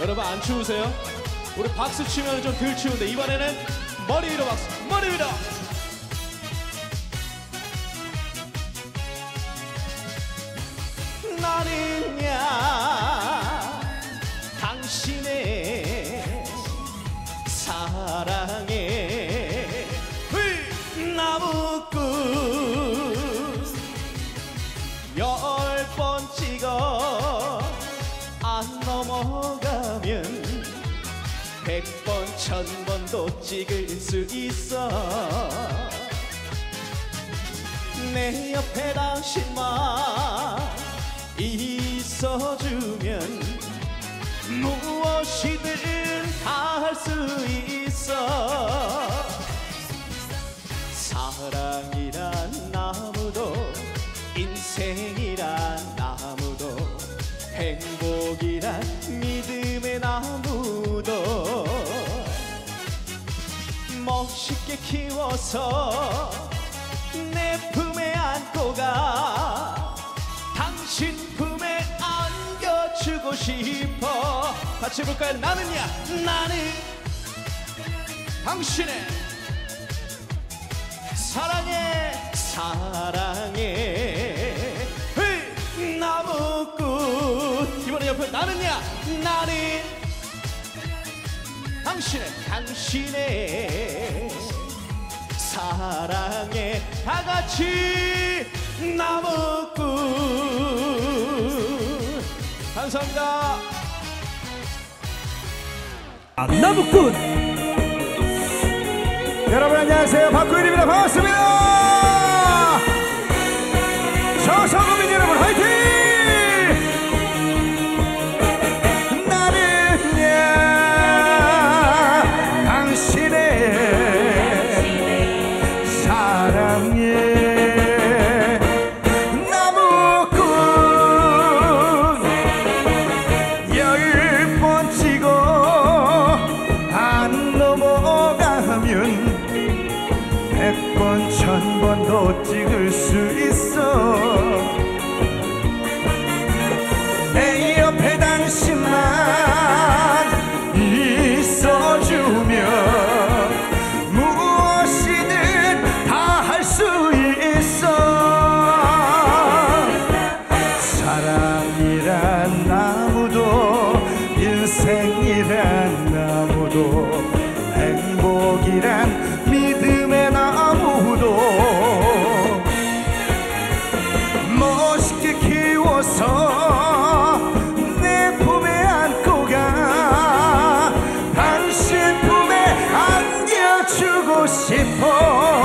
여러분 안 추우세요? 우리 박수 치면 좀 덜 추운데 이번에는 머리 위로 박수 머리 위로 안 넘어가면 백 번, 천 번도 찍을 수 있어. 내 옆에 당신만 있어주면 무엇이든 다 할 수 있어. 사랑이란 나무도 인생이란 나무도 행복이란 멋있게 키워서 내 품에 안고 가. 당신 품에 안겨주고 싶어. 같이 해볼까요? 나는야 나는 당신의 사랑해 사랑 당신의 당신의 사랑해 다 같이 나무꾼 감사합니다. 나무꾼 여러분 안녕하세요. 박구일입니다. 반갑습니다. 저성민 여러분 사랑에 나무꾼. 열번 찍어 안 넘어가면 백 번, 천 번도 찍을 수 있어 안겨